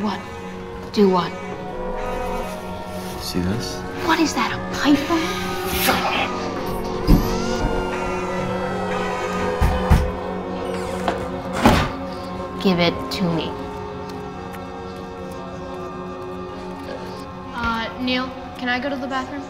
What? Do what? See this? What is that, a pipe up! Give it to me. Uh, Neil, can I go to the bathroom?